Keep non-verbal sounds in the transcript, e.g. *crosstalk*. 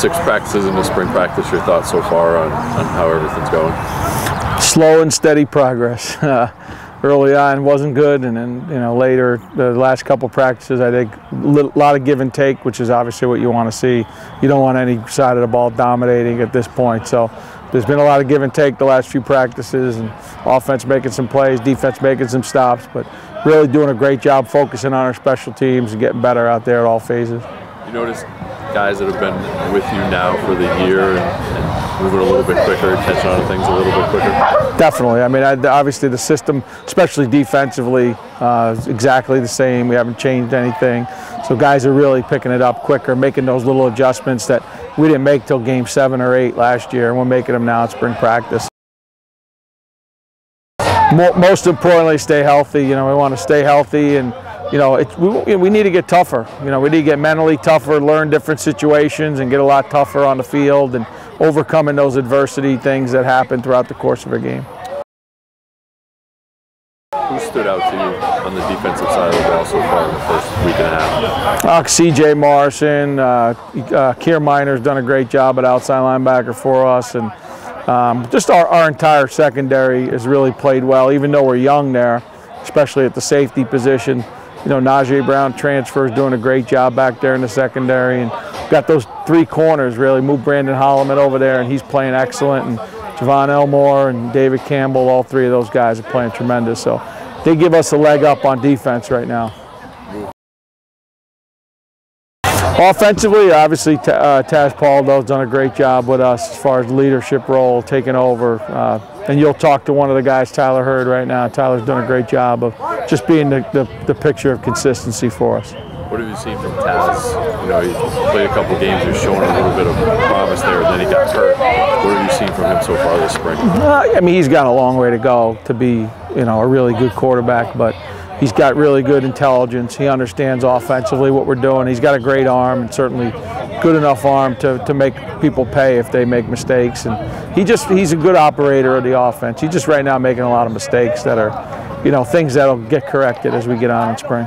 six practices into spring practice, your thoughts so far on, on how everything's going? Slow and steady progress. *laughs* Uh, early on wasn't good, and then you know later the last couple practices I think a lot of give and take, which is obviously what you want to see. You don't want any side of the ball dominating at this point. So there's been a lot of give and take the last few practices, and offense making some plays, defense making some stops, but really doing a great job focusing on our special teams and getting better out there at all phases. You notice guys that have been with you now for the year and, and moving a little bit quicker, catching on to things a little bit quicker? Definitely. I mean, I, obviously the system, especially defensively, uh, is exactly the same. We haven't changed anything. So guys are really picking it up quicker, making those little adjustments that we didn't make till game seven or eight last year, and we're making them now at spring practice. Most importantly, stay healthy. You know, we want to stay healthy and you know, it, we, we need to get tougher. You know, we need to get mentally tougher, learn different situations, and get a lot tougher on the field and overcoming those adversity things that happen throughout the course of a game. Who stood out to you on the defensive side of the ball so far in the first week and a half? Uh, C.J. Morrison, uh, uh, Kier Miner's done a great job at outside linebacker for us, and um, just our, our entire secondary has really played well, even though we're young there, especially at the safety position you know, Najee Brown transfers, doing a great job back there in the secondary, and got those three corners really. Moved Brandon Holloman over there, and he's playing excellent. And Javon Elmore and David Campbell, all three of those guys are playing tremendous. So they give us a leg up on defense right now. Offensively, obviously, uh, Taz Paldo's done a great job with us as far as leadership role, taking over. Uh, and you'll talk to one of the guys, Tyler Hurd, right now. Tyler's done a great job of just being the, the, the picture of consistency for us. What have you seen from Taz? You know, he played a couple games, he was showing a little bit of promise there, and then he got hurt. What have you seen from him so far this spring? Uh, I mean, he's got a long way to go to be, you know, a really good quarterback, but he's got really good intelligence. He understands offensively what we're doing. He's got a great arm and certainly good enough arm to, to make people pay if they make mistakes. And he just he's a good operator of the offense. He's just right now making a lot of mistakes that are, you know, things that'll get corrected as we get on in spring.